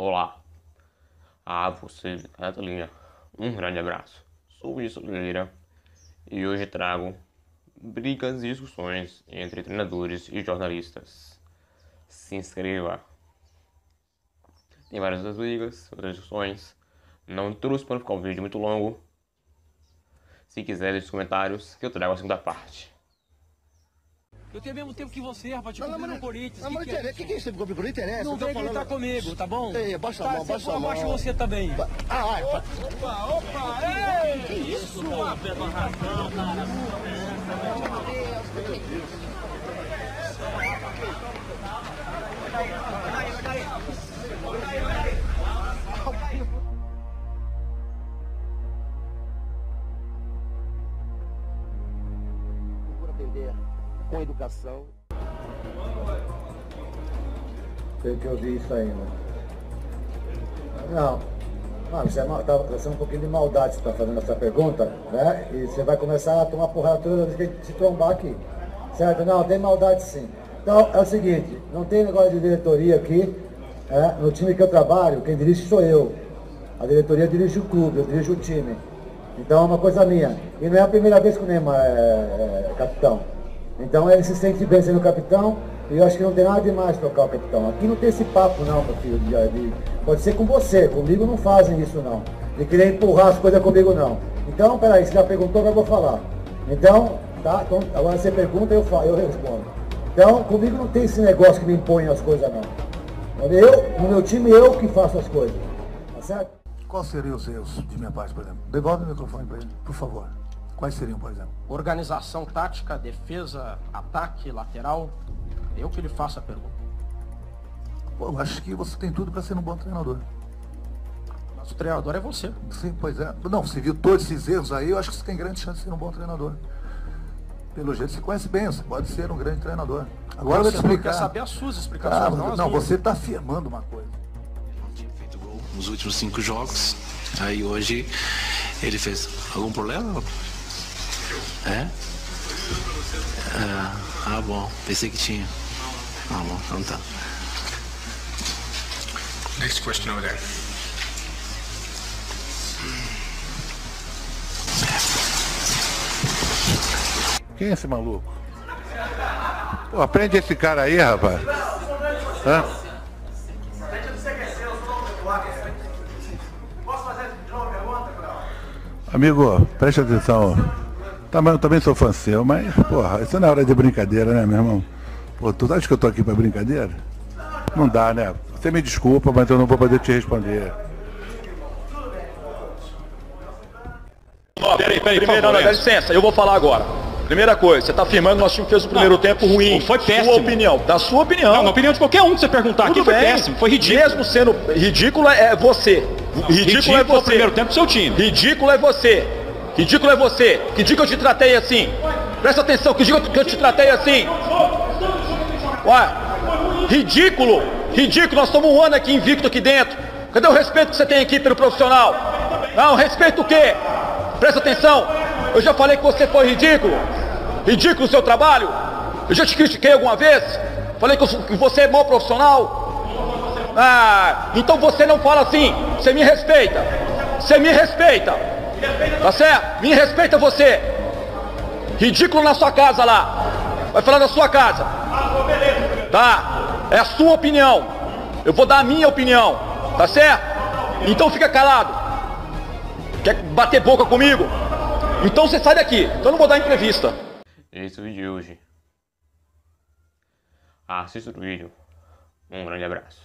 Olá. Ah, você, Catalinha. Um grande abraço. Sou Wilson Oliveira e hoje trago brigas e discussões entre treinadores e jornalistas. Se inscreva. Tem várias das brigas, outras discussões. Não trouxe para ficar um vídeo muito longo. Se quiser, deixe os comentários que eu trago a segunda parte. Eu tenho o mesmo tempo que você, rapaz, te Não, não, no Corinthians. Não, que mas que é? que, que é isso? Comigo? Não interessa. Não vem gritar comigo, tá bom? Ei, abaixa a tá, mão, abaixa você, a mão. Abaixa você também. Ah, pá. Opa, opa, ei! Que isso? procura com educação. Tem que ouvir isso aí, né? Não. Mano, isso é, mal, tá, é um pouquinho de maldade você tá fazendo essa pergunta, né? E você vai começar a tomar porrada toda vez que a gente se trombar aqui. Certo? Não, tem maldade sim. Então, é o seguinte, não tem negócio de diretoria aqui. né? No time que eu trabalho, quem dirige sou eu. A diretoria dirige o clube, eu dirijo o time. Então é uma coisa minha. E não é a primeira vez que o Neymar é, é capitão. Então ele se sente bem sendo capitão e eu acho que não tem nada demais trocar o capitão. Aqui não tem esse papo não, meu filho. de- de- pode ser com você, comigo não fazem isso não. De querer empurrar as coisas comigo não. Então, peraí, você já perguntou, eu vou falar. Então, tá? Então, agora você pergunta, eu, falo, eu respondo. Então, comigo não tem esse negócio que me impõe as coisas não. Eu, no meu time, eu que faço as coisas. Tá certo? Quais seriam os erros de minha parte, por exemplo? Devolve o microfone para ele, por favor. Quais seriam, por exemplo? Organização tática, defesa, ataque, lateral. Eu que lhe faço a pergunta. Pô, eu acho que você tem tudo para ser um bom treinador. Mas o treinador é você. Sim, pois é. Não, você viu todos esses erros aí, eu acho que você tem grande chance de ser um bom treinador. Pelo jeito, você conhece bem, você pode ser um grande treinador. Agora eu vou te não explicar. quer saber as suas Ah, explicações, não, as não, minhas. você está afirmando uma coisa. não tinha feito gol nos últimos cinco jogos. Aí hoje ele fez. Algum problema? É? Ah, ah, bom. Pensei que tinha. Ah, bom, então tá. Next question over there. Quem é esse maluco? Pô, aprende esse cara aí, rapaz. Hã? Amigo, preste atenção. Também, eu também sou fã seu, mas, porra, isso não é hora de brincadeira, né, meu irmão? Pô, tu acha que eu tô aqui pra brincadeira? Não dá, né? Você me desculpa, mas eu não vou poder te responder. Ó, peraí, peraí, primeiro, não, não, dá licença, eu vou falar agora. Primeira coisa, você está afirmando que nosso time fez o primeiro tempo ruim. foi péssimo. Sua opinião, da sua opinião. Não, na opinião de qualquer um que você perguntar aqui Tudo foi bem. péssimo, foi ridículo. Mesmo sendo ridículo é você. ridículo, é foi o você. primeiro tempo do seu time. Ridículo é você. Ridículo é você. Que dia que eu te tratei assim? Presta atenção, que dia que eu te tratei assim? Ué, ridículo. Ridículo, nós estamos um ano aqui invicto aqui dentro. Cadê o respeito que você tem aqui pelo profissional? Não, respeito o quê? Presta atenção. Eu já falei que você foi ridículo. Ridículo o seu trabalho. Eu já te critiquei alguma vez. Falei que você é mau profissional. Ah, então você não fala assim. Você me respeita. Você me respeita. Tá certo? Me respeita você. Ridículo na sua casa lá. Vai falar da sua casa. Tá? É a sua opinião. Eu vou dar a minha opinião. Tá certo? Então fica calado. Quer bater boca comigo? Então você sai daqui. Então eu não vou dar entrevista. Esse é o vídeo de hoje. Assista o vídeo. Um grande abraço.